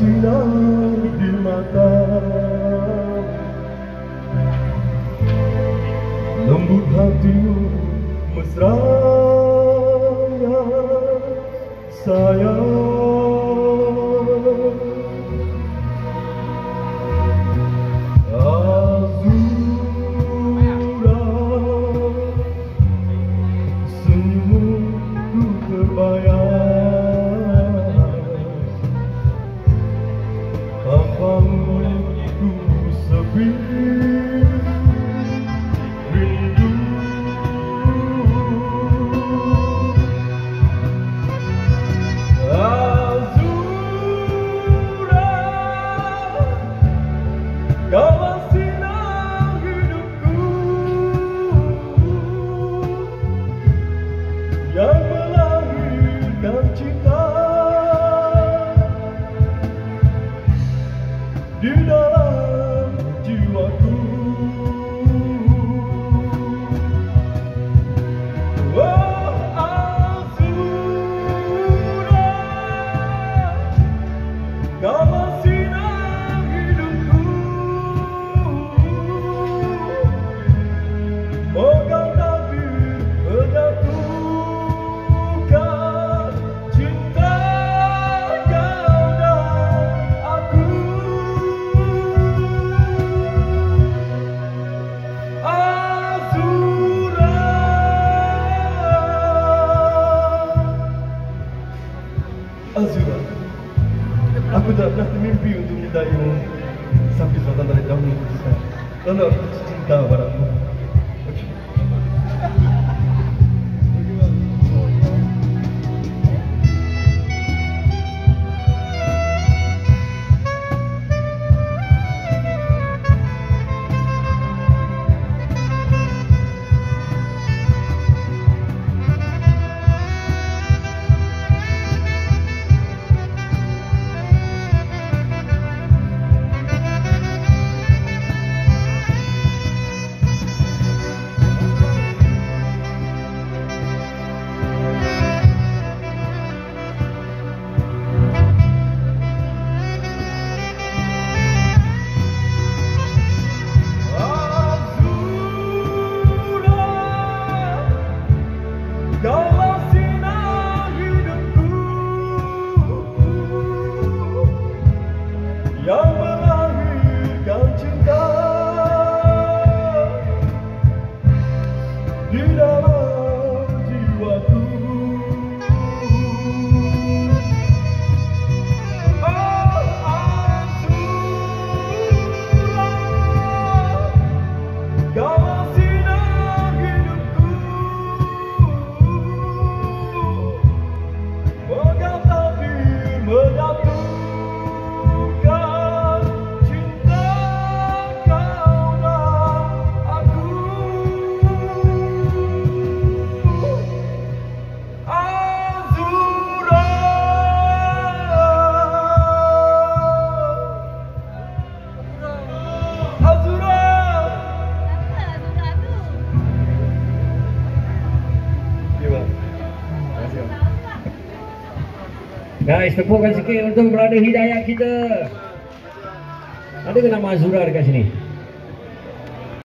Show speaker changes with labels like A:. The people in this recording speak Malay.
A: Sinar di mata. Lembut hatimu mesra. Aku tak pernah termimpi untuk menyedaimu Sampai suatu dari dahulu Lalu aku cinta padamu
B: Guys, tepukan sikit untuk brother Hidayat kita. Ada ke nama Azura dekat sini?